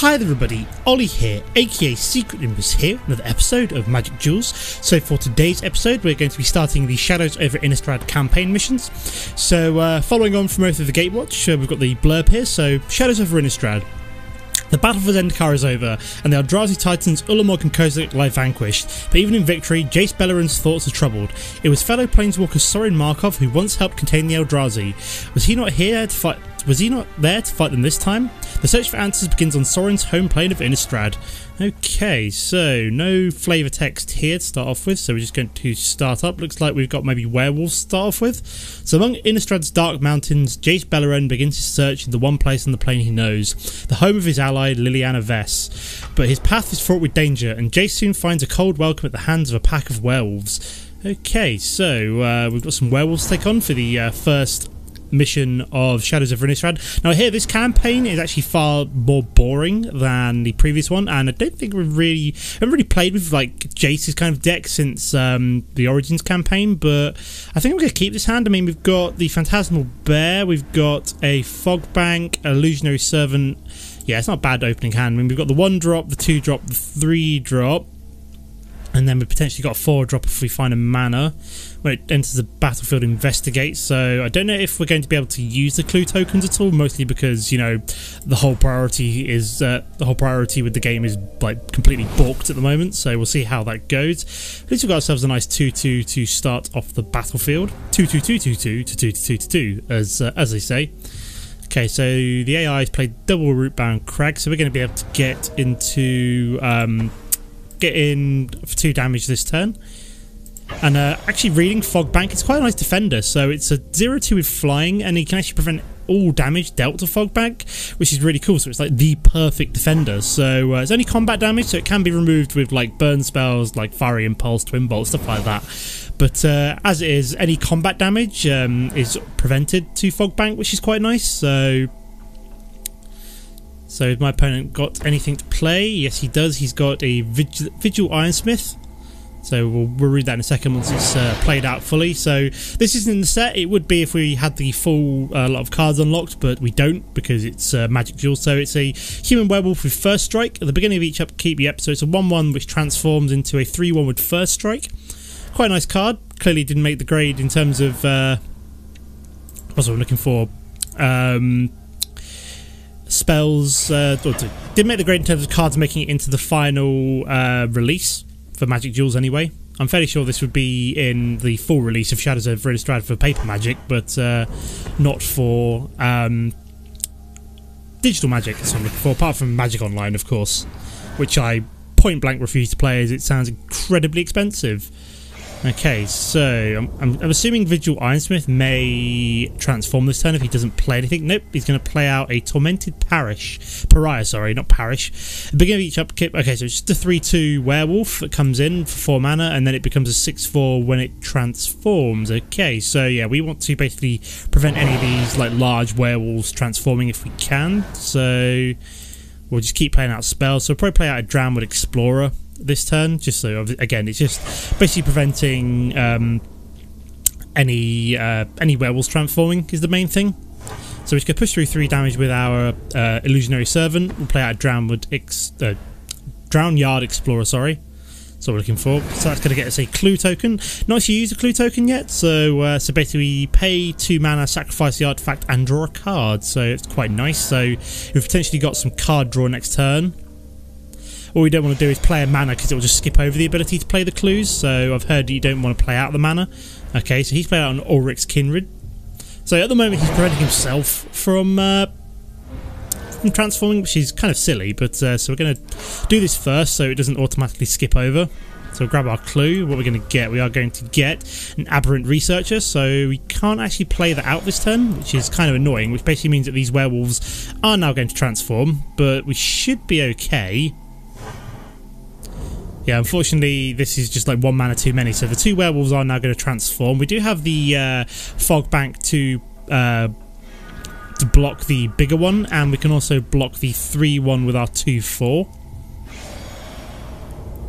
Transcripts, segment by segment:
Hi everybody, Ollie here, aka Secretnimbus here, another episode of Magic Duels. So for today's episode we're going to be starting the Shadows over Innistrad campaign missions. So uh, following on from Oath of the Gatewatch, uh, we've got the blurb here, so Shadows over Innistrad. The battle for Zendikar is over, and the Eldrazi titans Ulamog and Kozilek lie vanquished, but even in victory, Jace Beleren's thoughts are troubled. It was fellow planeswalker Sorin Markov who once helped contain the Eldrazi. Was he not here to fight was he not there to fight them this time? The search for answers begins on Sorin's home plane of Innistrad. Okay, so no flavour text here to start off with, so we're just going to start up. Looks like we've got maybe werewolves to start off with. So among Innistrad's dark mountains, Jace Beleren begins his search in the one place on the plane he knows, the home of his ally Liliana Vess. But his path is fraught with danger, and Jace soon finds a cold welcome at the hands of a pack of werewolves. Okay, so uh, we've got some werewolves to take on for the uh, first mission of Shadows of Innistrad. Now here, this campaign is actually far more boring than the previous one, and I don't think we've really, haven't really played with like Jace's kind of deck since um, the Origins campaign, but I think I'm going to keep this hand. I mean, we've got the Phantasmal Bear, we've got a Fog Bank, Illusionary Servant. Yeah, it's not a bad opening hand. I mean, we've got the one drop, the two drop, the three drop, and then we potentially got a four drop if we find a mana when it enters the battlefield investigate. So I don't know if we're going to be able to use the clue tokens at all mostly because you know the whole priority is uh, the whole priority with the game is like completely balked at the moment. So we'll see how that goes. At least we've got ourselves a nice 2-2 to start off the battlefield. 2-2-2-2-2 to 2-2-2-2 as uh, as they say. Okay, so the AI has played double Rootbound Crag, so we're going to be able to get into um, get in two damage this turn. And uh, actually reading Fog Bank, it's quite a nice defender. So it's a 0-2 with flying, and he can actually prevent all damage dealt to Fog Bank, which is really cool. So it's like the perfect defender. So uh, it's only combat damage, so it can be removed with like burn spells, like Fiery Impulse, Twin Bolt, stuff like that. But uh, as it is, any combat damage um, is prevented to Fog Bank, which is quite nice. So so has my opponent got anything to play? Yes, he does. He's got a Vigil, Village Ironsmith. So we'll, we'll, read that in a second once it's uh, played out fully. So this isn't in the set. It would be if we had the full uh, lot of cards unlocked, but we don't because it's uh, Magic Duel. So it's a human werewolf with first strike at the beginning of each upkeep. Yep. So it's a one-one which transforms into a three-one with first strike. Quite a nice card. Clearly didn't make the grade in terms of uh, what's what I'm looking for. Um, spells uh, didn't make the grade in terms of cards making it into the final uh, release for Magic Duels anyway. I'm fairly sure this would be in the full release of Shadows of Innistrad for Paper Magic, but uh, not for um, digital Magic. That's what I'm looking for, apart from Magic Online, of course, which I point blank refuse to play as it sounds incredibly expensive. Okay, so I'm, I'm, assuming Village Ironsmith may transform this turn if he doesn't play anything. Nope, he's going to play out a Tormented Parish. Pariah, sorry, not Parish. Beginning of each upkeep. Okay, so it's just a 3 2 werewolf that comes in for 4 mana and then it becomes a 6 4 when it transforms. Okay, so yeah, we want to basically prevent any of these like large werewolves transforming if we can. So we'll just keep playing out spells. So we'll probably play out a Drownwood Explorer this turn. Just so again, it's just basically preventing um, any uh, any werewolves transforming is the main thing. So going to push through three damage with our uh, illusionary servant. We'll play out Drownwood ex uh, Drownyard Explorer. Sorry. that's So we're looking for. So that's going to get us a clue token. Not actually used a clue token yet. So uh, so basically we pay two mana, sacrifice the artifact, and draw a card. So it's quite nice. So we've potentially got some card draw next turn. All we don't want to do is play a mana because it will just skip over the ability to play the clues. So I've heard you don't want to play out the mana. Okay, so he's played out on Ulrich's Kindred. So at the moment he's preventing himself from uh, from transforming, which is kind of silly. But uh, so we're going to do this first so it doesn't automatically skip over. So we'll grab our clue. What we're going to get, we are going to get an aberrant researcher. So we can't actually play that out this turn, which is kind of annoying. Which basically means that these werewolves are now going to transform, but we should be okay. Yeah, unfortunately, this is just like one man mana too many. So the two werewolves are now going to transform. We do have the uh, fog bank to uh, to block the bigger one, and we can also block the three one with our two four.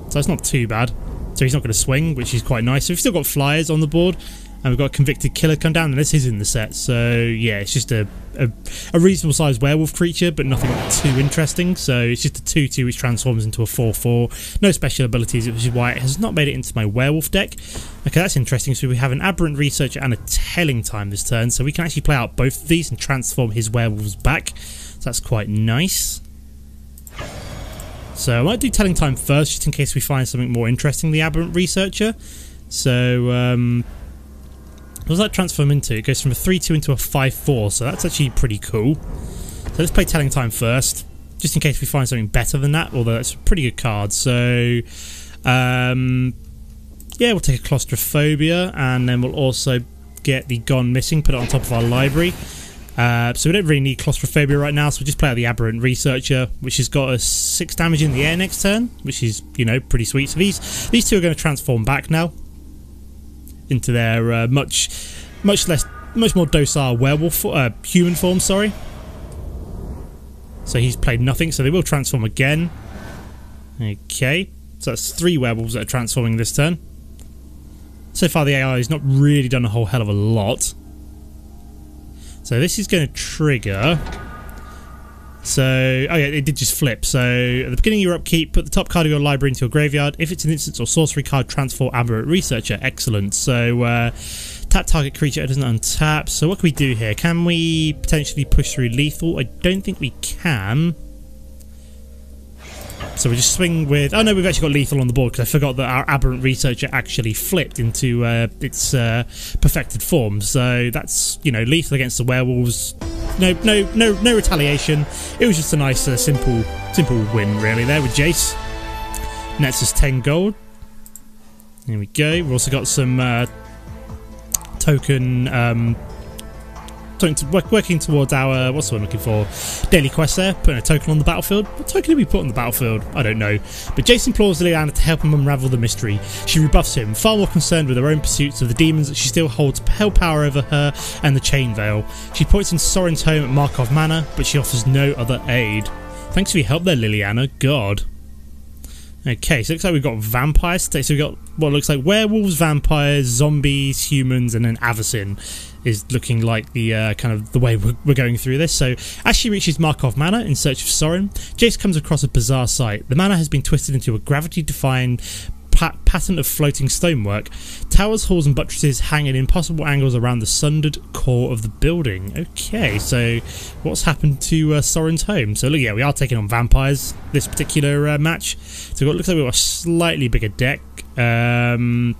So it's not too bad. So he's not going to swing, which is quite nice. So we've still got flyers on the board. And we've got a convicted killer come down, and this is in the set. So yeah, it's just a a, a reasonable sized werewolf creature, but nothing too interesting. So it's just a two two which transforms into a four four. No special abilities, which is why it has not made it into my werewolf deck. Okay, that's interesting. So we have an aberrant researcher and a telling time this turn, so we can actually play out both of these and transform his werewolves back. So that's quite nice. So I might do telling time first, just in case we find something more interesting. The aberrant researcher. So um, what does that transform into? It goes from a 3-2 into a 5-4, so that's actually pretty cool. So let's play Telling Time first, just in case we find something better than that, although it's a pretty good card. So, um, yeah, we'll take a Claustrophobia, and then we'll also get the Gone Missing, put it on top of our library. Uh, so we don't really need Claustrophobia right now, so we'll just play out the Aberrant Researcher, which has got a 6 damage in the air next turn, which is, you know, pretty sweet. So these, these two are going to transform back now into their uh, much, much less, much more docile werewolf, uh, human form. Sorry. So he's played nothing, so they will transform again. Okay, so that's three werewolves that are transforming this turn. So far, the AI has not really done a whole hell of a lot. So this is going to trigger so, oh yeah, it did just flip. So, at the beginning of your upkeep, put the top card of your library into your graveyard. If it's an instance or sorcery card, transform Aberrant Researcher. Excellent. So, uh, tap target creature, it doesn't untap. So, what can we do here? Can we potentially push through lethal? I don't think we can. So we just swing with... Oh no, we've actually got lethal on the board because I forgot that our aberrant researcher actually flipped into uh, its uh, perfected form. So that's, you know, lethal against the werewolves. No, no, no, no retaliation. It was just a nice, uh, simple, simple win really there with Jace. Nets us 10 gold. There we go. We've also got some uh, token um, working towards our what's the one looking for? Daily quest there putting a token on the battlefield. What token did we put on the battlefield? I don't know. But Jace implores Liliana to help him unravel the mystery. She rebuffs him far more concerned with her own pursuits of the demons that she still holds hell power over her and the chain veil. She points in Sorin's home at Markov Manor but she offers no other aid. Thanks for your help there Liliana. God Okay, so it looks like we've got vampires today. So we've got what looks like werewolves, vampires, zombies, humans, and then Avacyn is looking like the uh, kind of the way we're, we're, going through this. So as she reaches Markov Manor in search of Sorin, Jace comes across a bizarre sight. The manor has been twisted into a gravity-defying pattern of floating stonework. Towers, halls, and buttresses hang at impossible angles around the sundered core of the building. Okay, so what's happened to uh, Sorin's home? So look, yeah, we are taking on vampires this particular uh, match. So it looks like we've got a slightly bigger deck. Um,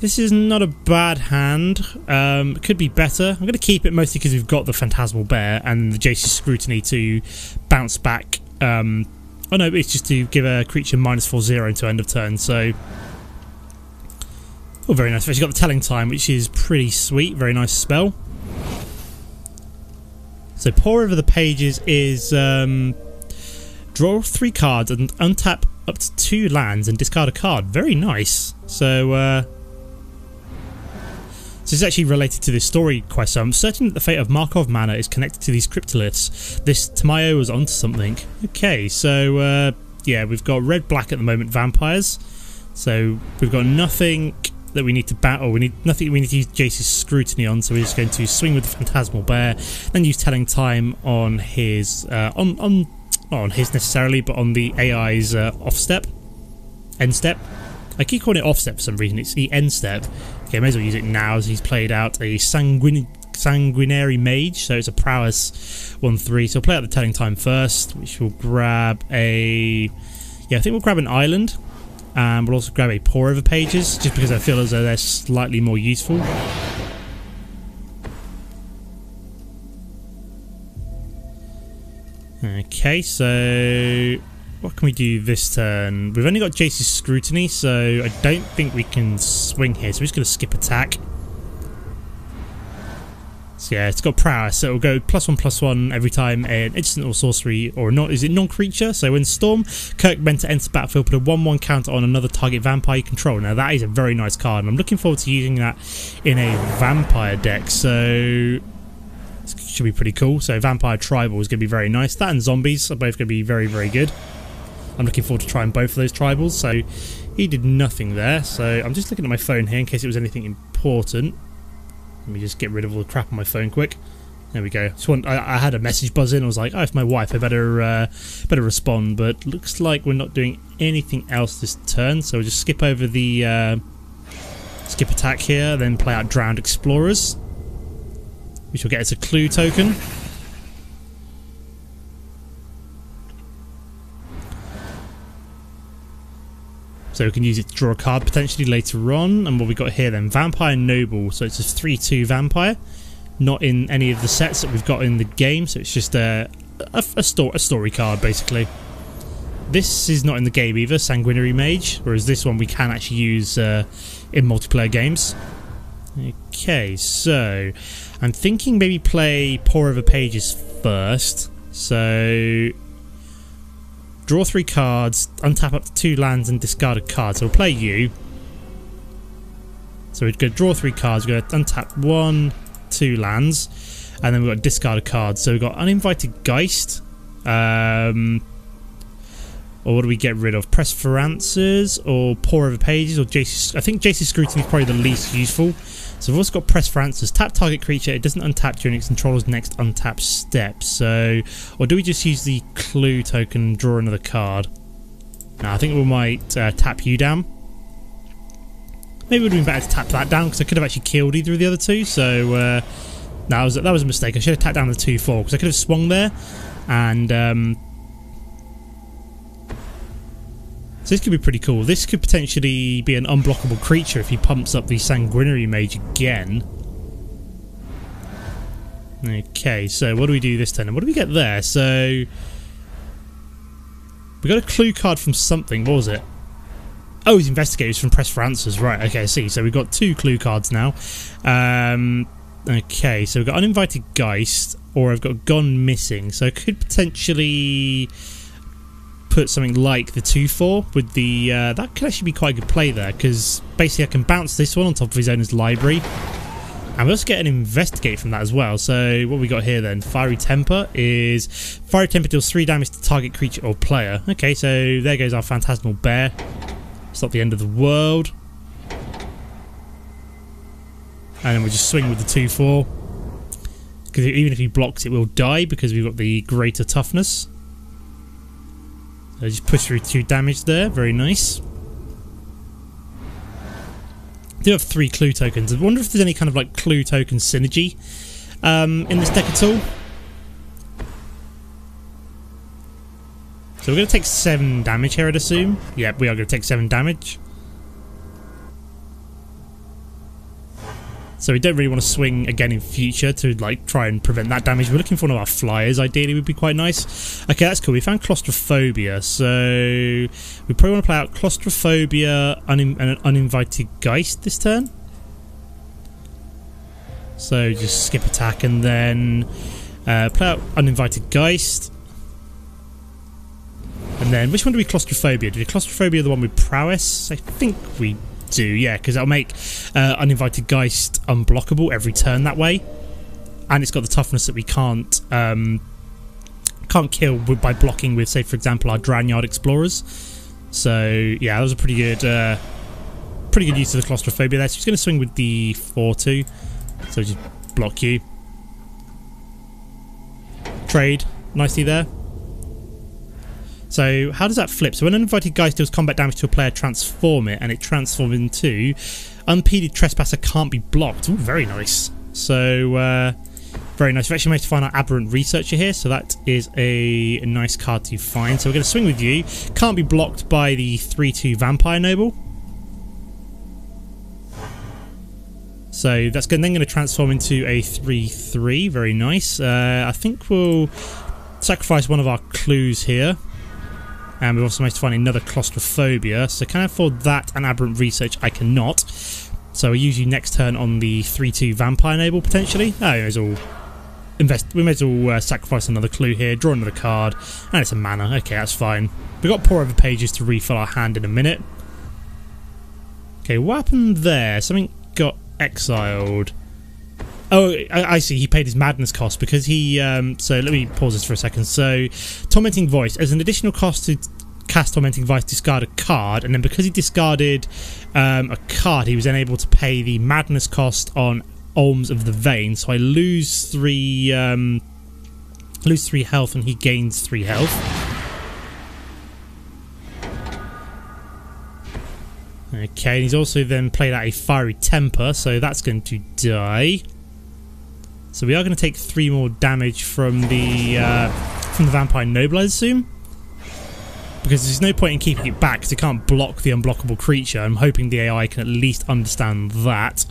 this is not a bad hand. Um, could be better. I'm going to keep it mostly because we've got the Phantasmal Bear and the Jace's Scrutiny to bounce back. Um, oh no, it's just to give a creature minus 4 0 to end of turn. So, oh, very nice. We've actually got the Telling Time, which is pretty sweet. Very nice spell. So, Pore Over the Pages is um, draw three cards and untap up to two lands and discard a card. Very nice. So, uh, so is actually related to this story quest. So I'm certain that the fate of Markov Manor is connected to these cryptoliths. This Tamiyo was onto something. Okay, so uh, yeah, we've got red black at the moment vampires. So we've got nothing that we need to battle. We need nothing. We need to use Jace's scrutiny on. So we're just going to swing with the Phantasmal Bear, then use Telling Time on his uh, on on not on his necessarily, but on the AI's uh, off step, end step. I keep calling it offset for some reason. It's the end step. Okay, may as well use it now as he's played out a sanguin sanguinary mage. So it's a prowess 1-3. So I'll play out the telling time first, which will grab a... Yeah, I think we'll grab an island. And we'll also grab a pore over pages, just because I feel as though they're slightly more useful. Okay, so what can we do this turn? We've only got Jace's Scrutiny, so I don't think we can swing here. So we're just going to skip attack. So yeah, it's got prowess, so it'll go plus one plus one every time an instant or sorcery or not is it non-creature. So when Storm, Kirk meant to enter battlefield, put a one-one counter on another target vampire you control. Now that is a very nice card, and I'm looking forward to using that in a vampire deck. So it should be pretty cool. So vampire tribal is going to be very nice. That and zombies are both going to be very very good. I'm looking forward to trying both of those tribals. So He did nothing there, so I'm just looking at my phone here in case it was anything important. Let me just get rid of all the crap on my phone quick. There we go. I, I, had a message buzz in. I was like, "Oh, it's my wife. I better uh, better respond." But looks like we're not doing anything else this turn, so we'll just skip over the uh, skip attack here, then play out Drowned Explorers, which will get us a clue token. So we can use it to draw a card potentially later on. And what we got here then, Vampire Noble. So it's a 3-2 Vampire. Not in any of the sets that we've got in the game. So it's just a, a, a, sto a story card basically. This is not in the game either, Sanguinary Mage. Whereas this one we can actually use uh, in multiplayer games. Okay, so I'm thinking maybe play Pore Over Pages first. So Draw three cards, untap up to two lands and discard a card. So we'll play you. So we're going to draw three cards, we're going to untap one, two lands, and then we've got discard a card. So we've got Uninvited Geist. Um, or what do we get rid of? Press for answers, or Pore Over Pages, or JC... I think Jace's Scrutiny is probably the least useful. So we've also got press for answers. Tap target creature. It doesn't untap during its controller's next untap step. So, or do we just use the clue token and draw another card? Now, I think we might uh, tap you down. Maybe it would have been better to tap that down because I could have actually killed either of the other two. So, uh, that was that was a mistake. I should have tapped down the two four because I could have swung there and um, So this could be pretty cool. This could potentially be an unblockable creature if he pumps up the Sanguinary Mage again. Okay, so what do we do this turn? And what do we get there? So... We got a clue card from something. What was it? Oh, it's investigators from Press for Answers. Right, okay, I see. So we've got two clue cards now. Um, okay, so we've got Uninvited Geist, or I've got Gone Missing. So I could potentially put something like the 2-4 with the... Uh, that could actually be quite a good play there, because basically I can bounce this one on top of his owner's library. And we also get an investigate from that as well. So what we got here then? Fiery Temper is... Fiery Temper deals 3 damage to target creature or player. Okay, so there goes our Phantasmal Bear. It's not the end of the world. And then we just swing with the 2-4. Because even if he blocks it will die because we've got the greater toughness. I just push through two damage there. Very nice. I do have three clue tokens. I wonder if there's any kind of like clue token synergy um, in this deck at all. So we're going to take 7 damage here, I'd assume. Yep, we are going to take 7 damage. So we don't really want to swing again in future to like try and prevent that damage. We're looking for one of our flyers, ideally would be quite nice. Okay, that's cool. We found Claustrophobia, so we probably want to play out Claustrophobia and an Uninvited Geist this turn. So just skip attack and then uh, play out Uninvited Geist. And then, which one do we claustrophobia? Did we claustrophobia the one with prowess? I think we do, yeah, because that'll make uh, Uninvited Geist unblockable every turn that way. And it's got the toughness that we can't um, can't kill by blocking with, say, for example, our Drownyard Explorers. So, yeah, that was a pretty good uh, pretty good use of the Claustrophobia there. So he's going to swing with the 4-2. So just block you. Trade. Nicely there. So how does that flip? So when Uninvited Geist deals combat damage to a player, transform it, and it transforms into Unimpeded Trespasser can't be blocked. Ooh, very nice. So uh, very nice. We've actually managed to find our aberrant researcher here, so that is a nice card to find. So we're going to swing with you. Can't be blocked by the 3-2 Vampire Noble. So that's then going to transform into a 3-3. Very nice. Uh, I think we'll sacrifice one of our clues here. And we've also managed to find another claustrophobia. So can I afford that and aberrant research? I cannot. So we use you next turn on the 3-2 vampire noble potentially. Oh, as well invest. We may as well uh, sacrifice another clue here, draw another card, and it's a mana. Okay, that's fine. We've got pore over pages to refill our hand in a minute. Okay, what happened there? Something got exiled. Oh, I, I, see. He paid his madness cost because he. Um, so let me pause this for a second. So, tormenting voice as an additional cost to cast Tormenting voice, discard a card, and then because he discarded um, a card, he was then able to pay the Madness cost on Alms of the Vein. So I lose three, um, lose three health, and he gains three health. Okay, and he's also then played out a Fiery Temper, so that's going to die. So we are going to take three more damage from the uh, from the Vampire Noble, I assume because there's no point in keeping it back because it can't block the unblockable creature. I'm hoping the AI can at least understand that.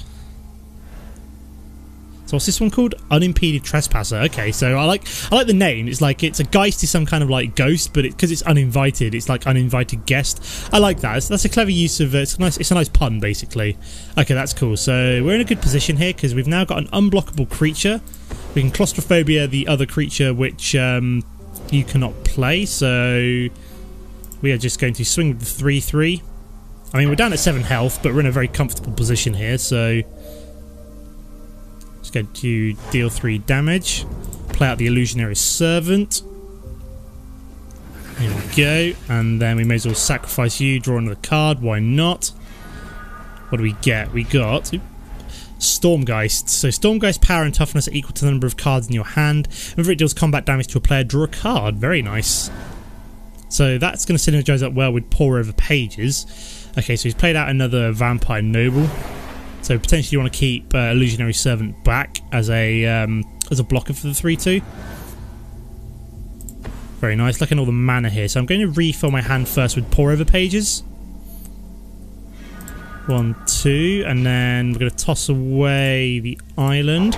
So what's this one called? Unimpeded Trespasser. Okay, so I like I like the name. It's like it's a geist is some kind of like ghost, but because it, it's uninvited, it's like uninvited guest. I like that. It's, that's a clever use of uh, it's a nice it's a nice pun basically. Okay, that's cool. So we're in a good position here because we've now got an unblockable creature. We can claustrophobia the other creature which um, you cannot play. So we are just going to swing the 3-3. I mean, we're down at 7 health, but we're in a very comfortable position here, so... Just to deal 3 damage. Play out the Illusionary Servant. Here we go. And then we may as well sacrifice you, draw another card, why not? What do we get? We got... Stormgeist. So Stormgeist power and toughness are equal to the number of cards in your hand. Whenever it deals combat damage to a player, draw a card. Very nice. So that's going to synergize up well with Pore Over Pages. Okay, so he's played out another Vampire Noble. So potentially you want to keep uh, Illusionary Servant back as a um, as a blocker for the 3-2. Very nice. Looking at all the mana here. So I'm going to refill my hand first with Pore Over Pages. One, two, and then we're going to toss away the island.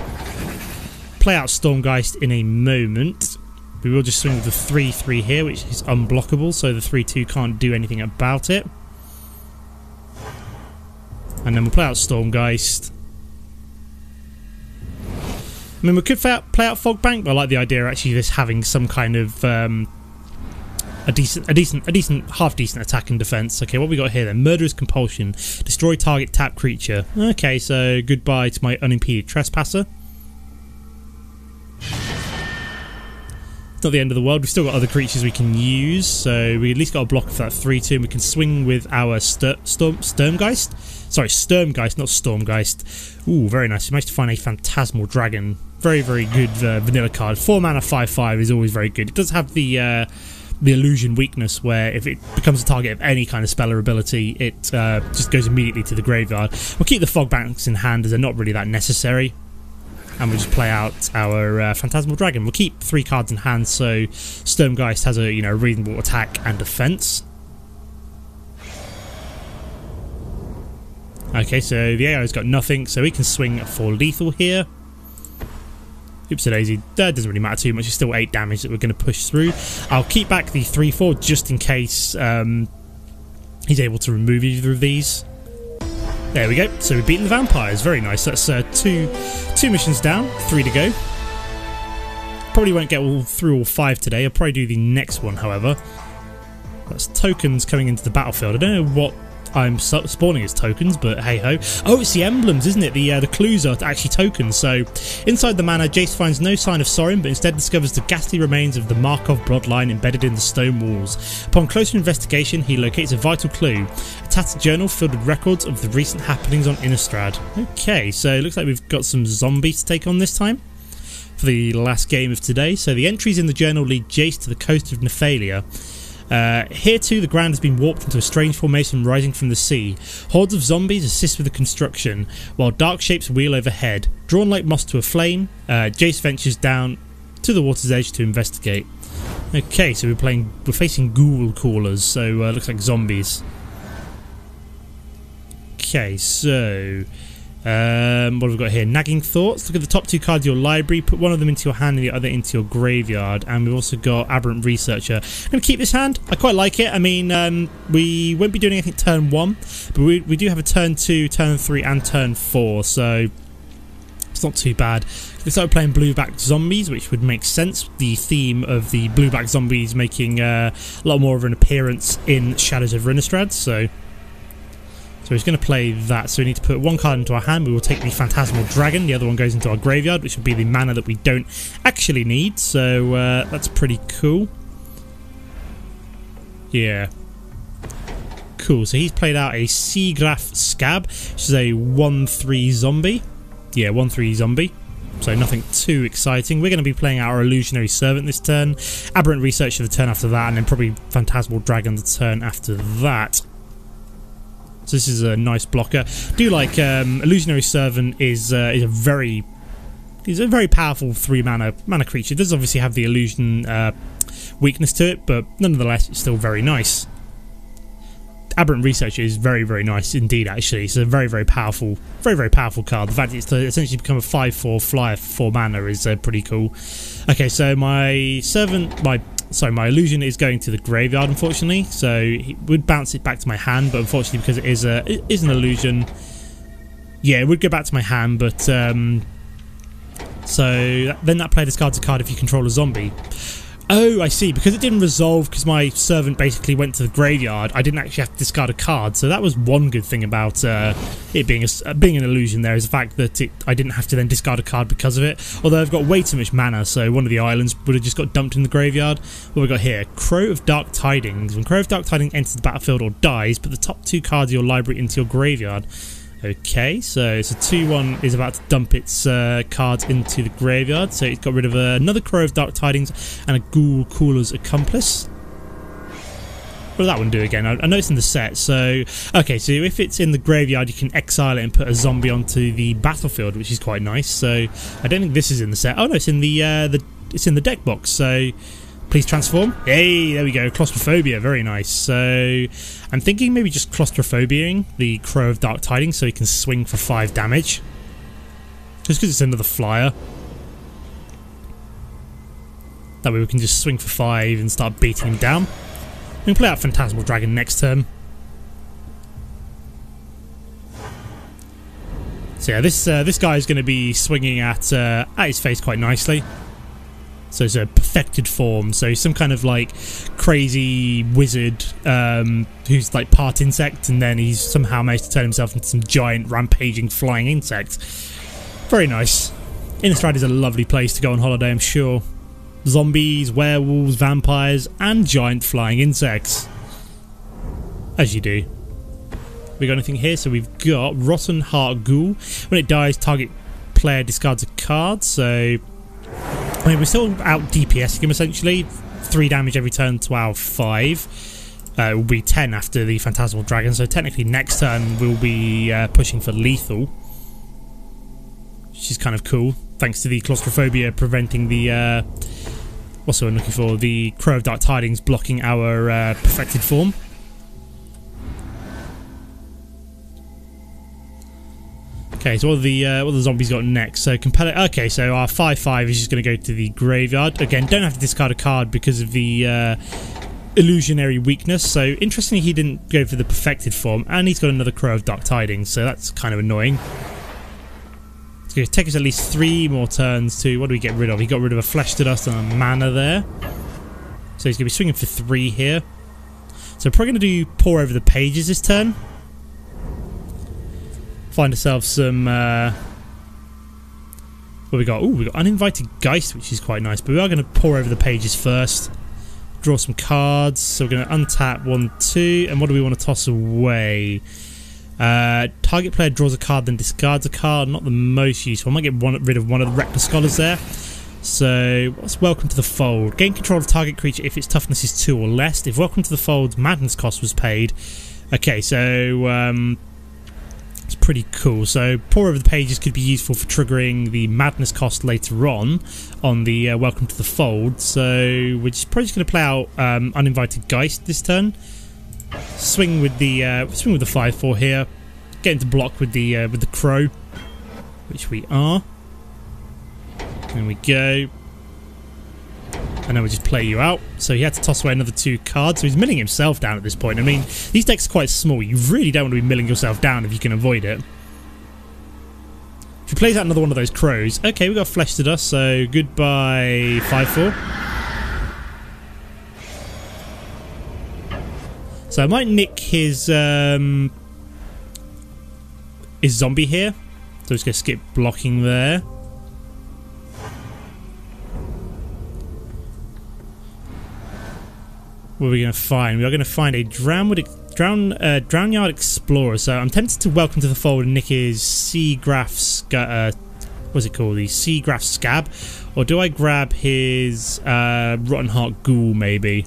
Play out Stormgeist in a moment. We will just swing with the 3-3 here, which is unblockable, so the 3-2 can't do anything about it. And then we'll play out Stormgeist. I mean, we could play out, play out Fogbank, but I like the idea of actually this having some kind of um, a decent, a decent, a decent, half decent attack and defense. Okay, what we got here then? Murderous Compulsion, destroy target tap creature. Okay, so goodbye to my unimpeded trespasser. Not the end of the world. We've still got other creatures we can use, so we at least got a block of that 3-2, and we can swing with our Ster Storm Sturmgeist. Sorry, Sturmgeist, not Stormgeist. Ooh, very nice. We managed to find a Phantasmal Dragon. Very, very good uh, vanilla card. 4 mana, 5-5 is always very good. It does have the... Uh, the illusion weakness where if it becomes a target of any kind of spell or ability it uh, just goes immediately to the graveyard. We'll keep the fog banks in hand as they're not really that necessary and we'll just play out our uh, Phantasmal Dragon. We'll keep three cards in hand, so Sturmgeist has a you know reasonable attack and defense. Okay, so the AI's got nothing, so we can swing for lethal here. Oops a daisy, that doesn't really matter too much, it's still 8 damage that we're going to push through. I'll keep back the 3-4 just in case um, he's able to remove either of these. There we go. So we've beaten the vampires. Very nice. That's uh, two two missions down, three to go. Probably won't get all through all five today. I'll probably do the next one, however. That's tokens coming into the battlefield. I don't know what I'm spawning as tokens, but hey ho. Oh, it's the emblems, isn't it? The uh, the clues are actually tokens. So, inside the manor, Jace finds no sign of Sorin, but instead discovers the ghastly remains of the Markov bloodline embedded in the stone walls. Upon closer investigation, he locates a vital clue a tattered journal filled with records of the recent happenings on Innistrad. Okay, so it looks like we've got some zombies to take on this time for the last game of today. So, the entries in the journal lead Jace to the coast of Nephalia uh, here too, the ground has been warped into a strange formation rising from the sea. Hordes of zombies assist with the construction, while dark shapes wheel overhead. Drawn like moss to a flame, uh, Jace ventures down to the water's edge to investigate. Okay, so we're playing, we're facing ghoul callers, so uh, looks like zombies. Okay, so um, what have we got here? Nagging Thoughts. Look at the top two cards of your library. Put one of them into your hand and the other into your graveyard. And we've also got Aberrant Researcher. I'm going to keep this hand. I quite like it. I mean, um, we won't be doing anything turn one, but we, we do have a turn two, turn three, and turn four. So it's not too bad. We started playing Blue-Black Zombies, which would make sense. The theme of the Blue-Black Zombies making uh, a lot more of an appearance in Shadows of Innistrad. So so he's going to play that. So we need to put one card into our hand. We will take the Phantasmal Dragon. The other one goes into our graveyard, which would be the mana that we don't actually need. So uh, that's pretty cool. Yeah. Cool, so he's played out a Seagraf Skaab, which is a 1-3 zombie. Yeah, 1-3 zombie. So nothing too exciting. We're going to be playing our Illusionary Servant this turn, Aberrant Researcher the turn after that, and then probably Phantasmal Dragon the turn after that. So this is a nice blocker. do like um, Illusionary Servant is uh, is a very He's a very powerful three mana mana creature. It does obviously have the illusion uh, weakness to it, but nonetheless, it's still very nice. Aberrant Researcher is very, very nice indeed, actually. It's a very, very powerful, very, very powerful card. The fact it's to essentially become a 5-4 flyer for 4 mana is uh, pretty cool. Okay, so my servant, my sorry, my illusion is going to the graveyard, unfortunately. So he would bounce it back to my hand, but unfortunately, because it is a it is an illusion, yeah, it would go back to my hand, but um, so then that player discards a card if you control a zombie. Oh, I see. Because it didn't resolve because my servant basically went to the graveyard, I didn't actually have to discard a card. So that was one good thing about uh, it being a, uh, being an illusion there is the fact that it, I didn't have to then discard a card because of it. Although I've got way too much mana, so one of the islands would have just got dumped in the graveyard. What we got here? Crow of Dark Tidings. When Crow of Dark Tidings enters the battlefield or dies, put the top two cards of your library into your graveyard. Okay, so it's a 2-1 is about to dump its uh, cards into the graveyard. So it's got rid of uh, another Crow of Dark Tidings and a Ghoulcaller's Accomplice. What does that one do again? I, I know it's in the set. So, okay, so if it's in the graveyard, you can exile it and put a zombie onto the battlefield, which is quite nice. So, I don't think this is in the set. Oh no, it's in the uh, the it's in the deck box. So, Please transform. Hey, there we go. Claustrophobia. Very nice. So I'm thinking maybe just claustrophobiaing the Crow of Dark Tidings so he can swing for 5 damage. Just because it's another flyer. That way we can just swing for 5 and start beating him down. We can play out Phantasmal Dragon next turn. So yeah, this uh, this guy is going to be swinging at uh, at his face quite nicely. So it's a perfected form. So some kind of like crazy wizard um, who's like part insect, and then he's somehow managed to turn himself into some giant rampaging flying insect. Very nice. Innistrad is a lovely place to go on holiday, I'm sure. Zombies, werewolves, vampires, and giant flying insects. As you do. We got anything here? So we've got Rottenheart Ghoul. When it dies, target player discards a card. So Mean, we're still out DPSing him essentially. Three damage every turn to our five. Uh, will be 10 after the Phantasmal Dragon, so technically next turn we'll be uh, pushing for lethal. Which is kind of cool, thanks to the claustrophobia preventing the... Uh, what's what I'm looking for? The Crow of Dark Tidings blocking our uh, perfected form. Okay, so what the uh, what the zombies got next? So compel Okay, so our five five is just going to go to the graveyard again. Don't have to discard a card because of the uh, illusionary weakness. So interestingly, he didn't go for the perfected form, and he's got another crow of dark tidings. So that's kind of annoying. It's going to take us at least three more turns to what do we get rid of? He got rid of a flesh to dust and a mana there. So he's going to be swinging for three here. So we're probably going to do pore over the pages this turn find ourselves some. Uh, what we got? Oh, we got uninvited Geist, which is quite nice. But we are going to pour over the pages first. Draw some cards. So we're going to untap one, two, and what do we want to toss away? Uh, target player draws a card, then discards a card. Not the most useful. I might get one, rid of one of the Reckless Scholars there. So, what's Welcome to the Fold? Gain control of target creature if its toughness is 2 or less. If Welcome to the Fold's madness cost was paid. Okay, so um, it's pretty cool. So pore over the pages could be useful for triggering the madness cost later on on the uh, welcome to the fold. So we're just probably just going to play out um, uninvited geist this turn. Swing with the uh, swing with the five four here. Get into block with the uh, with the crow, which we are. There we go and then we just play you out. So he had to toss away another two cards, so he's milling himself down at this point. I mean, these decks are quite small. You really don't want to be milling yourself down if you can avoid it. If he plays out another one of those crows, okay, we got Flesh to Dust, so goodbye 5-4. So I might nick his um, his zombie here. So I'm just gonna skip blocking there. What are we going to find? We are going to find a Drownwood, Drown, uh, Drownyard Explorer. So I'm tempted to welcome to the fold Nick's Seagraf, uh, what's it called? The Seagraf Skaab. Or do I grab his uh, Rottenheart Ghoul, maybe?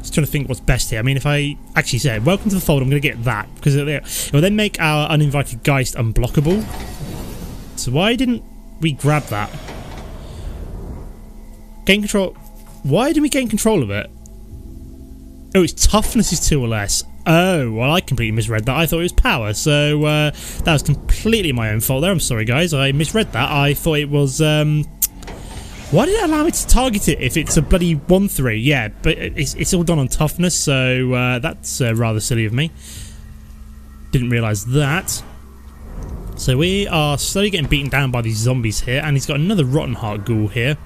Just trying to think what's best here. I mean, if I actually say, welcome to the fold, I'm going to get that. Because it will then make our uninvited Geist unblockable. So why didn't we grab that? Gain control. Why did we gain control of it? Oh, its toughness is two or less. Oh, well, I completely misread that. I thought it was power, so uh, that was completely my own fault there. I'm sorry, guys. I misread that. I thought it was. Um, why did it allow me to target it if it's a bloody 1-3? Yeah, but it's, it's all done on toughness, so uh, that's uh, rather silly of me. Didn't realise that. So we are slowly getting beaten down by these zombies here, and he's got another Rottenheart Ghoul here.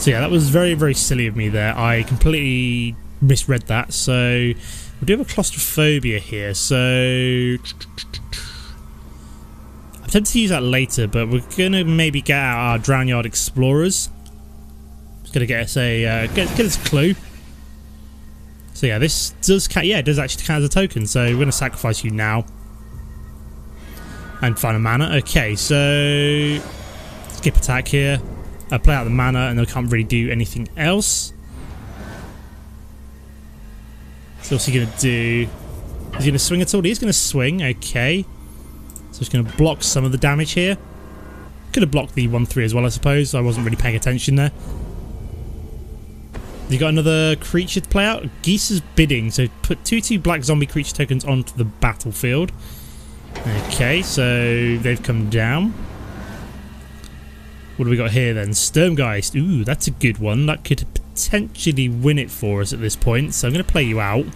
So yeah, that was very, very silly of me there. I completely misread that. So we do have a claustrophobia here. So I'm tempted to use that later, but we're gonna maybe get out our Drownyard Explorers. It's gonna get us a uh, get, get us a clue. So yeah, this does count. Yeah, it does actually count as a token. So we're gonna sacrifice you now and find a mana. Okay, so skip attack here. I play out the mana and I can't really do anything else. So what's he going to do? Is he going to swing at all? He's going to swing, okay. So he's going to block some of the damage here. Could have blocked the 1-3 as well, I suppose. I wasn't really paying attention there. You got another creature to play out? Gisa's Bidding. So put 2-2 black zombie creature tokens onto the battlefield. Okay, so they've come down. What do we got here then? Sturmgeist. Ooh, that's a good one. That could potentially win it for us at this point. So I'm going to play you out.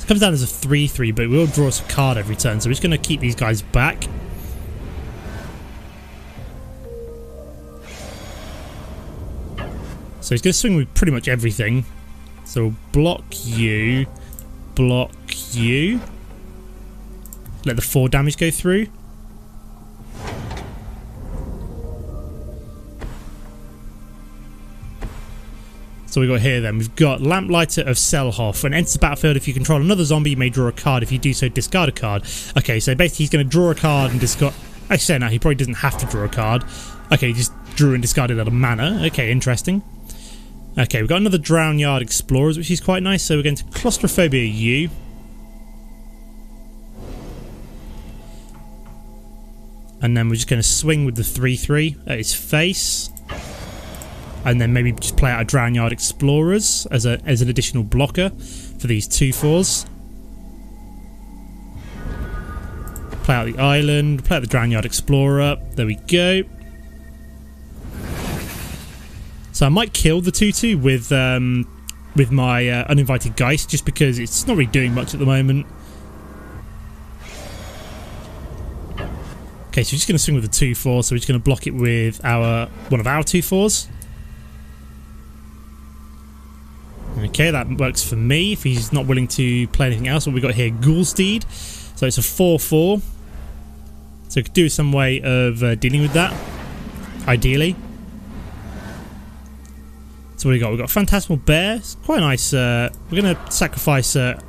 It comes down as a 3-3, but we'll draw us a card every turn. So we're just going to keep these guys back. So he's going to swing with pretty much everything. So we'll block you, block you. Let the 4 damage go through. So we've got here then, we've got Lamplighter of Selhoff. When enters the battlefield, if you control another zombie, you may draw a card. If you do so, discard a card. Okay, so basically he's going to draw a card and discard... I say now, he probably doesn't have to draw a card. Okay, he just drew and discarded out of mana. Okay, interesting. Okay, we've got another Drownyard Explorers, which is quite nice. So we're going to Claustrophobia U. And then we're just going to swing with the 3-3 at his face and then maybe just play out a Drownyard Explorers as a as an additional blocker for these two fours. Play out the island, play out the Drownyard Explorer. There we go. So I might kill the 2-2 with um, with my uh, uninvited Geist just because it's not really doing much at the moment. Okay, so we're just going to swing with the 2-4, so we're just going to block it with our one of our 2-4s. Okay, that works for me if he's not willing to play anything else. What we got here, Ghoulsteed. So it's a 4-4. So we could do some way of uh, dealing with that, ideally. So what do we got? We've got Phantasmal Bear. It's quite nice. Uh, we're going to sacrifice uh,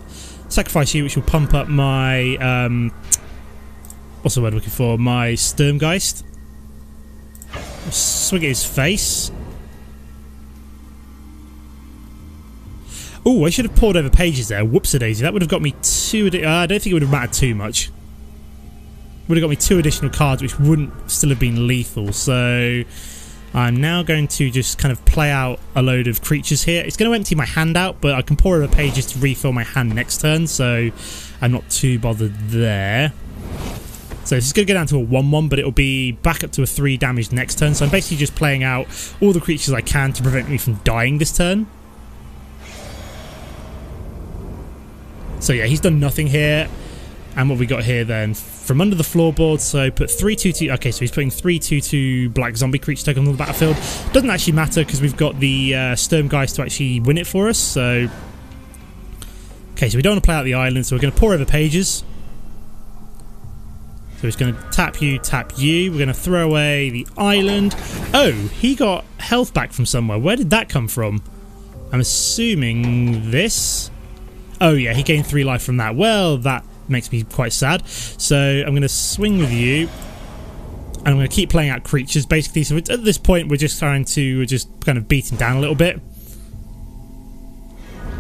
sacrifice you, which will pump up my... Um, what's the word I'm looking for? My Sturmgeist. Swing at his face. Oh, I should have poured over pages there. Whoops daisy. That would have got me two. Uh, I don't think it would have mattered too much. Would have got me two additional cards, which wouldn't still have been lethal. So I'm now going to just kind of play out a load of creatures here. It's going to empty my hand out, but I can pour over pages to refill my hand next turn. So I'm not too bothered there. So this is going to go down to a 1-1, but it'll be back up to a 3 damage next turn. So I'm basically just playing out all the creatures I can to prevent me from dying this turn. So yeah, he's done nothing here. And what we got here then, from under the floorboard, so put 3-2-2, okay, so he's putting 3-2-2 black zombie creature token on the battlefield. Doesn't actually matter because we've got the uh, Sturmgeist to actually win it for us, so... Okay, so we don't want to play out the island, so we're going to pour over pages. So he's going to tap you, tap you. We're going to throw away the island. Oh, he got health back from somewhere. Where did that come from? I'm assuming this. Oh yeah, he gained three life from that. Well, that makes me quite sad. So I'm going to swing with you. And I'm going to keep playing out creatures, basically. So at this point, we're just trying to we're just kind of beating down a little bit.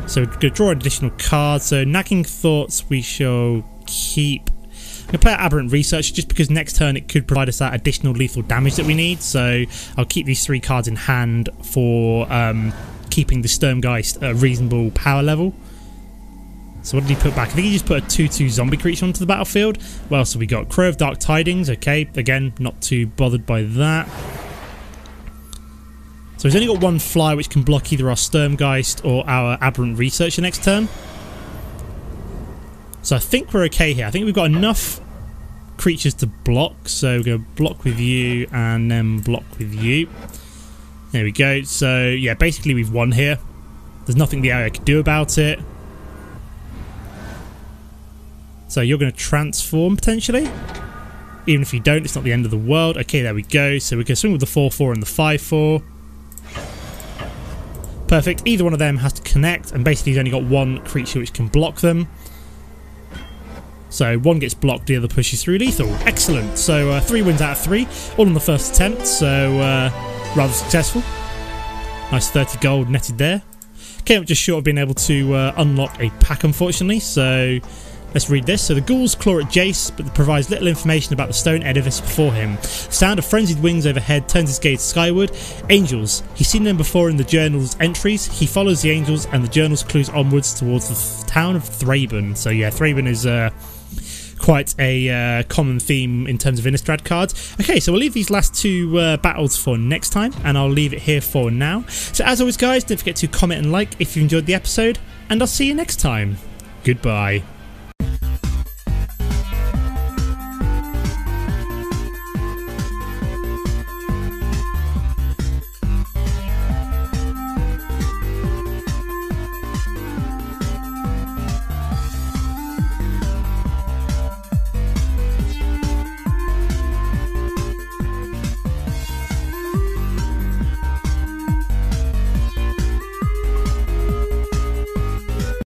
So we're going to draw an additional card. So Nagging Thoughts we shall keep. I'm going to play out Aberrant Research just because next turn it could provide us that additional lethal damage that we need. So I'll keep these three cards in hand for um, keeping the Sturmgeist at a reasonable power level. So what did he put back? I think he just put a 2-2 zombie creature onto the battlefield. Well, so we got? Crow of Dark Tidings. Okay, again, not too bothered by that. So he's only got one fly which can block either our Sturmgeist or our Aberrant Researcher next turn. So I think we're okay here. I think we've got enough creatures to block. So we're going to block with you and then block with you. There we go. So yeah, basically we've won here. There's nothing the AI can do about it. So you're going to transform potentially. Even if you don't, it's not the end of the world. Okay, there we go. So we can swing with the 4-4 and the 5-4. Perfect. Either one of them has to connect, and basically he's only got one creature which can block them. So one gets blocked, the other pushes through lethal. Excellent. So uh, three wins out of three, all on the first attempt, so uh, rather successful. Nice 30 gold netted there. Came up just short of being able to uh, unlock a pack, unfortunately, so Let's read this. So the ghouls claw at Jace, but provides little information about the stone edifice before him. The sound of frenzied wings overhead turns his gaze skyward. Angels. He's seen them before in the journal's entries. He follows the angels and the journal's clues onwards towards the town of Thraben. So yeah, Thraben is uh, quite a uh, common theme in terms of Innistrad cards. Okay, so we'll leave these last two uh, battles for next time, and I'll leave it here for now. So as always, guys, don't forget to comment and like if you enjoyed the episode, and I'll see you next time. Goodbye.